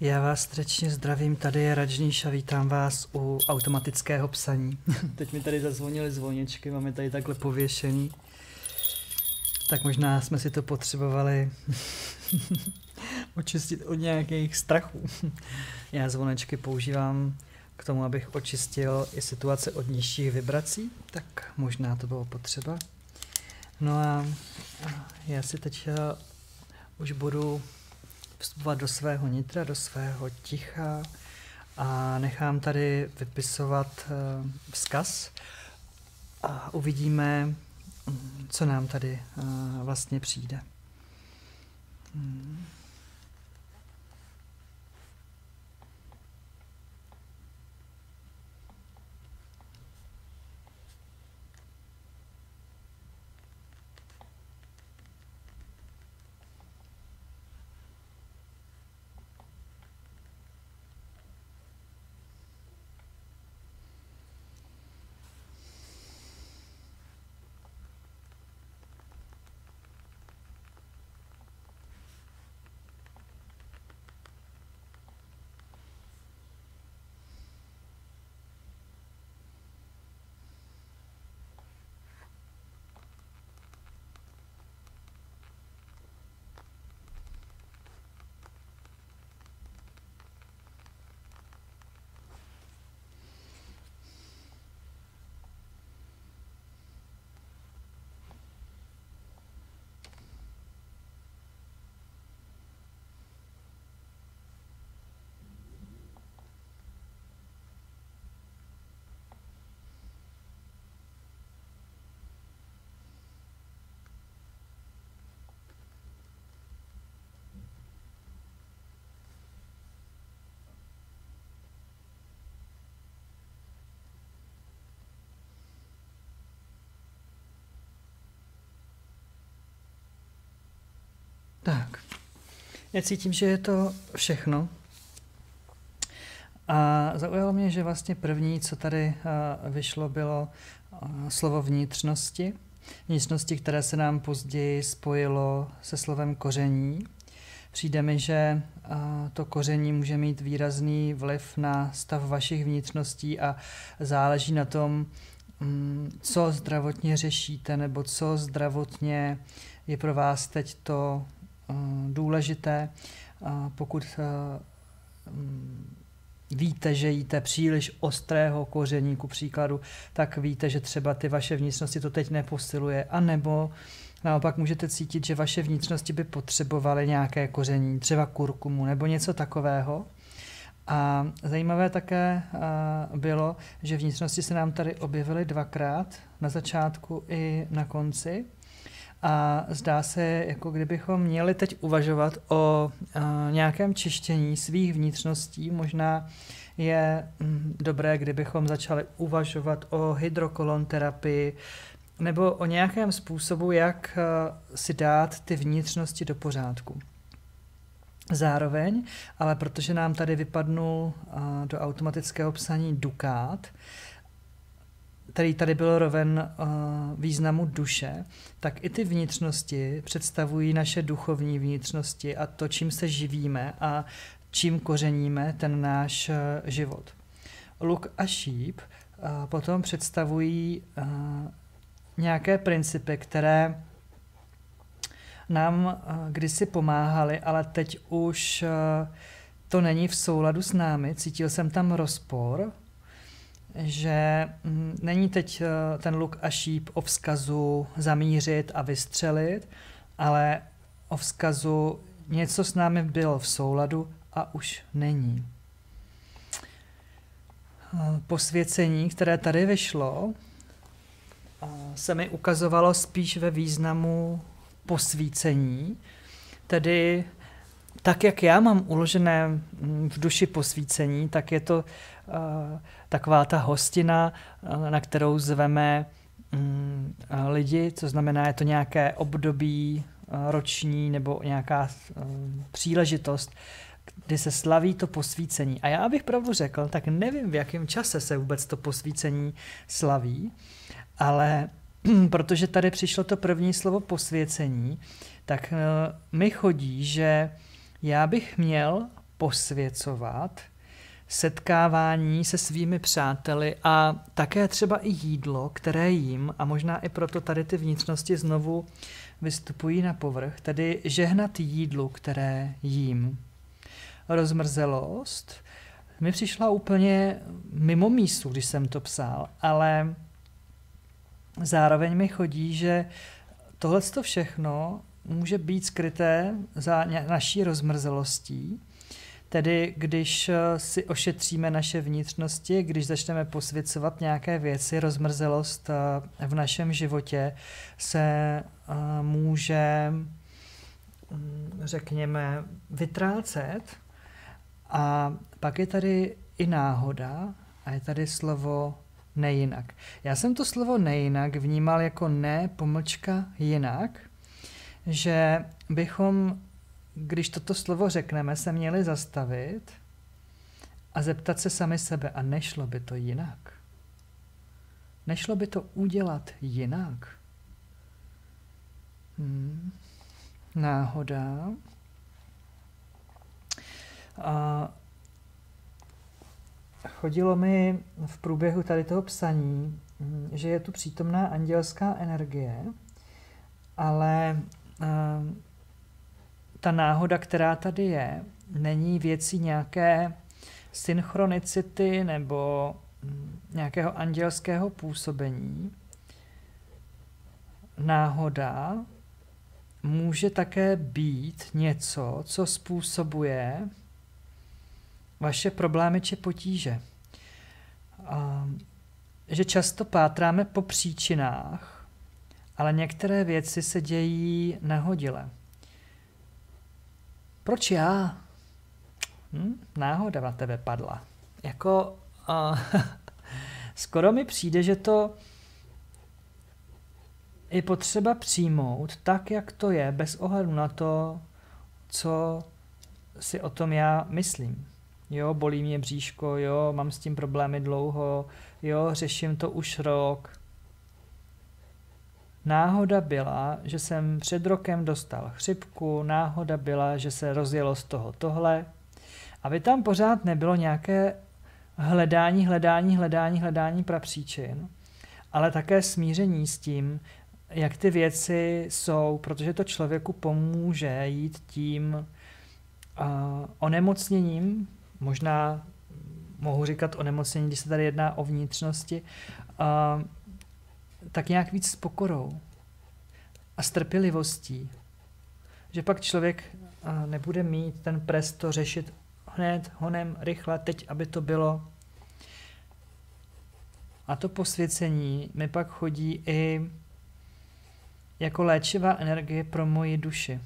Já vás srdečně zdravím, tady je Rajníš a vítám vás u automatického psaní. Teď mi tady zazvonily zvoničky, máme tady takhle pověšený. Tak možná jsme si to potřebovali očistit od nějakých strachů. Já zvonečky používám k tomu, abych očistil i situace od nižších vibrací, tak možná to bylo potřeba. No a já si teď eh, už budu vstupovat do svého nitra, do svého ticha a nechám tady vypisovat uh, vzkaz a uvidíme, mm, co nám tady uh, vlastně přijde. Hmm. Tak. Já cítím, že je to všechno. A zaujalo mě, že vlastně první, co tady vyšlo, bylo slovo vnitřnosti. Vnitřnosti, které se nám později spojilo se slovem koření. Přijde mi, že to koření může mít výrazný vliv na stav vašich vnitřností a záleží na tom, mm, co zdravotně řešíte nebo co zdravotně je pro vás teď to Eh, důležité. Pokud eh, mm, víte, že jíte příliš ostrého koření, ku příkladu, tak víte, že třeba ty vaše vnitřnosti to teď neposiluje, anebo naopak můžete cítit, že vaše vnitřnosti by potřebovaly nějaké koření, třeba kurkumu nebo něco takového. A zajímavé také eh, bylo, že vnitřnosti se nám tady objevily dvakrát, na začátku i na konci. A zdá se, jako kdybychom měli teď uvažovat o a, nějakém čištění svých vnitřností. Možná je m, mm, dobré, kdybychom začali uvažovat o hydrokolon terapii nebo o nějakém způsobu, jak a, si dát ty vnitřnosti do pořádku. Zároveň, ale protože nám tady vypadnul a, do automatického psaní Dukát, který tady byl roven uh, významu duše, tak i ty vnitřnosti představují naše duchovní vnitřnosti a to, čím se živíme a čím kořeníme ten náš uh, život. Luk a šíp uh, potom představují nějaké principy, které nám kdysi pomáhaly, ale teď už to není v souladu s námi. Cítil jsem tam rozpor, že mm, není teď eh, ten luk a šíp o vzkazu zamířit a vystřelit, ale o vzkazu něco s námi bylo v souladu a už není. Eh, posvěcení, které tady vyšlo, eh, se mi ukazovalo spíš ve významu posvícení, tedy tak, jak já mám uložené mm, v duši posvícení, tak je to uh, taková ta hostina, uh, na kterou zveme um, lidi, co znamená, je to nějaké období uh, roční nebo nějaká uh, příležitost, kdy se slaví to posvícení. A já abych pravdu řekl, tak nevím, v jakém čase se vůbec to posvícení slaví, ale protože tady přišlo to první slovo posvěcení, tak mi chodí, že já bych měl posvěcovat setkávání se svými přáteli a také třeba i jídlo, které jím a možná i proto tady ty vnitřnosti znovu vystupují na povrch, tedy žehnat jídlu, které jím. Rozmrzelost mi přišla úplně mimo místu, když jsem to psal, ale zároveň mi chodí, že tohle všechno může být skryté za naší rozmrzelostí, Tedy když eh, si ošetříme naše vnitřnosti, když začneme posvěcovat nějaké věci, rozmrzelost eh, v našem životě se eh, může, mm, řekněme, vytrácet. A pak je tady i náhoda a je tady slovo nejinak. Já jsem to slovo nejinak vnímal jako ne pomlčka jinak, že bychom když toto slovo řekneme, se měli zastavit a zeptat se sami sebe, a nešlo by to jinak? Nešlo by to udělat jinak? Hmm. Náhoda. A chodilo mi v průběhu tady toho psaní, hm, že je tu přítomná andělská energie, ale ta náhoda, která tady je, není věcí nějaké synchronicity nebo mm, nějakého andělského působení. Náhoda může také být něco, co způsobuje vaše problémy či potíže. A, že často pátráme po příčinách, ale některé věci se dějí nahodile. Proč já? Hm? Náhoda na tebe padla. Jako uh, skoro mi přijde, že to je potřeba přijmout tak, jak to je, bez ohledu na to, co si o tom já myslím. Jo, bolí mě bříško, jo, mám s tím problémy dlouho, jo, řeším to už rok, Náhoda byla, že jsem před rokem dostal chřipku, náhoda byla, že se rozjelo z toho tohle. Aby tam pořád nebylo nějaké hledání, hledání, hledání, hledání prapříčin, ale také smíření s tím, jak ty věci jsou, protože to člověku pomůže jít tím uh, onemocněním, možná mohu říkat onemocnění, když se tady jedná o vnitřnosti, uh, tak nějak víc s pokorou a s trpělivostí. Že pak člověk nebude mít ten pres to řešit hned, honem, rychle, teď, aby to bylo. A to posvěcení mi pak chodí i jako léčivá energie pro moji duši.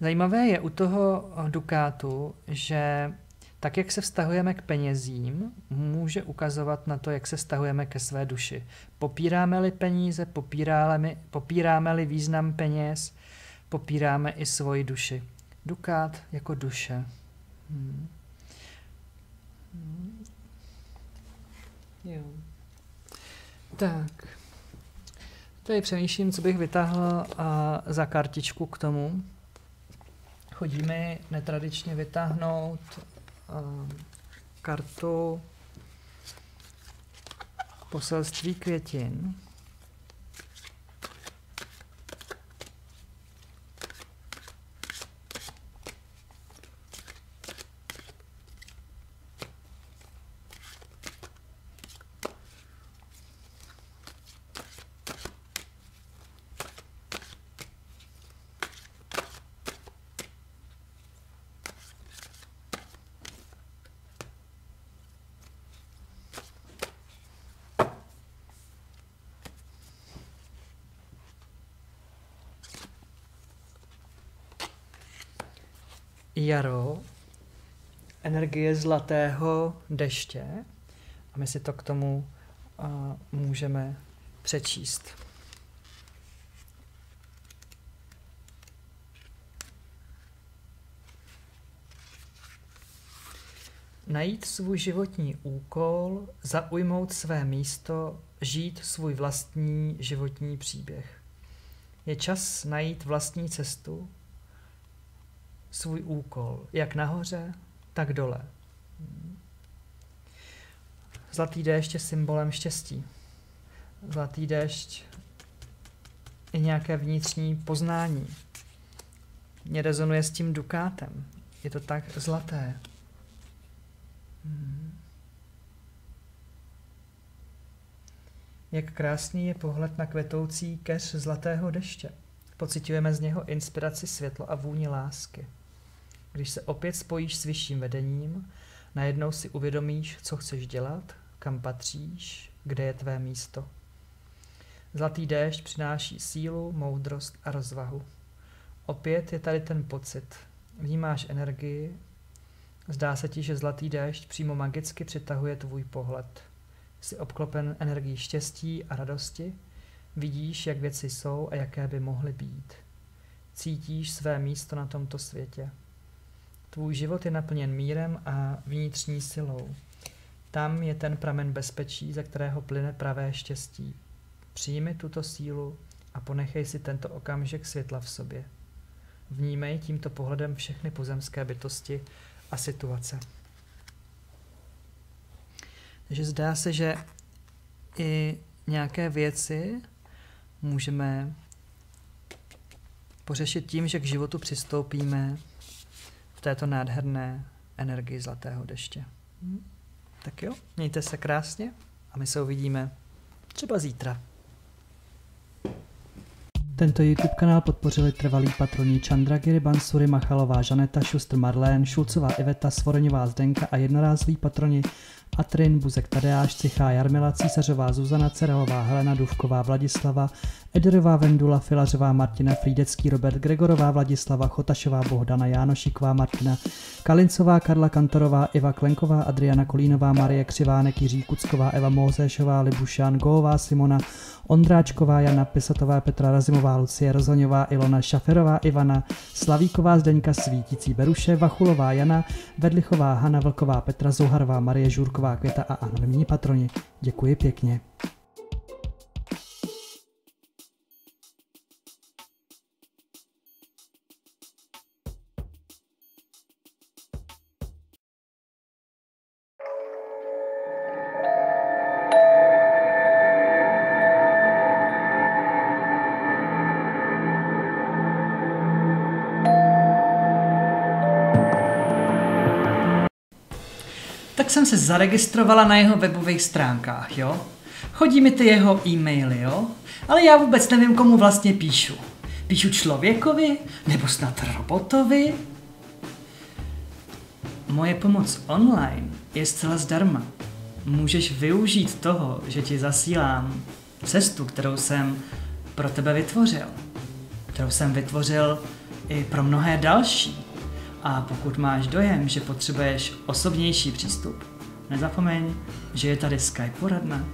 Zajímavé je u toho dukátu, že tak jak se vztahujeme k penězím, může ukazovat na to, jak se vztahujeme ke své duši. Popíráme-li peníze, popíráme-li, popíráme-li význam peněz, popíráme i svoji duši. Dukát jako duše. Hmm. Jo. Tak. Tady přemýšlím, co bych vytáhl a za kartičku k tomu. Chodíme netradičně vytáhnout kartu poselství květin. Jaro, energie zlatého deště a my si to k tomu uh, můžeme přečíst. Najít svůj životní úkol, zaujmout své místo, žít svůj vlastní životní příběh. Je čas najít vlastní cestu, svůj úkol, jak nahoře, tak dole. Zlatý déšť je symbolem štěstí. Zlatý déšť je nějaké vnitřní poznání. Mě rezonuje s tím dukátem. Je to tak zlaté. Hmm. Jak krásný je pohled na kvetoucí keř zlatého deště. Pocitujeme z něho inspiraci světlo a vůni lásky. Když se opět spojíš s vyšším vedením, najednou si uvědomíš, co chceš dělat, kam patříš, kde je tvé místo. Zlatý déšť přináší sílu, moudrost a rozvahu. Opět je tady ten pocit. Vnímáš energii, zdá se ti, že zlatý déšť přímo magicky přitahuje tvůj pohled. Jsi obklopen energií štěstí a radosti, vidíš, jak věci jsou a jaké by mohly být. Cítíš své místo na tomto světě. Tvůj život je naplněn mírem a vnitřní silou. Tam je ten pramen bezpečí, ze kterého plyne pravé štěstí. Přijmi tuto sílu a ponechej si tento okamžik světla v sobě. Vnímej tímto pohledem všechny pozemské bytosti a situace. Takže zdá se, že i nějaké věci můžeme pořešit tím, že k životu přistoupíme této nádherné energii zlatého deště. Hm? Tak jo, mějte se krásně a my se uvidíme třeba zítra. Tento YouTube kanál podpořili trvalí patroni Chandragiri Bansuri, Machalová, Žaneta, Šustr Marlén, Šulcová Iveta, Svoronivá Zdenka a jednorázví patroni Atrin, Buzek Tadeáš, Cichá Jarmila, Císařová Zuzana, Cerelová Helena, Duvková Vladislava, Ederová Vendula, Filařová Martina, Frídecký Robert, Gregorová Vladislava, Chotašová Bohdana, Jánošíková Martina, Kalincová Karla Kantorová, Iva Klenková, Adriana Kolínová, Marie Křivánek, Jiří Kucková, Eva Mozéšová, Libušan, Gová Simona, Ondráčková Jana, Pisatová Petra Razimová, Lucie Rozoňová, Ilona Šaferová, Ivana, Slavíková Zdeňka, Svítící Beruše, Vachulová Jana, Vedlichová Hana, Vlková Petra Zoharová, Marie Žurková Květa a anonymní patroni. Děkuji pěkně. Jsem se zaregistrovala na jeho webových stránkách, jo. Chodí mi ty jeho e-maily, jo. Ale já vůbec nevím, komu vlastně píšu. Píšu člověkovi? Nebo snad robotovi? Moje pomoc online je zcela zdarma. Můžeš využít toho, že ti zasílám cestu, kterou jsem pro tebe vytvořil. Kterou jsem vytvořil i pro mnohé další. A pokud máš dojem, že potřebuješ osobnější přístup, nezapomeň, že je tady Skype poradna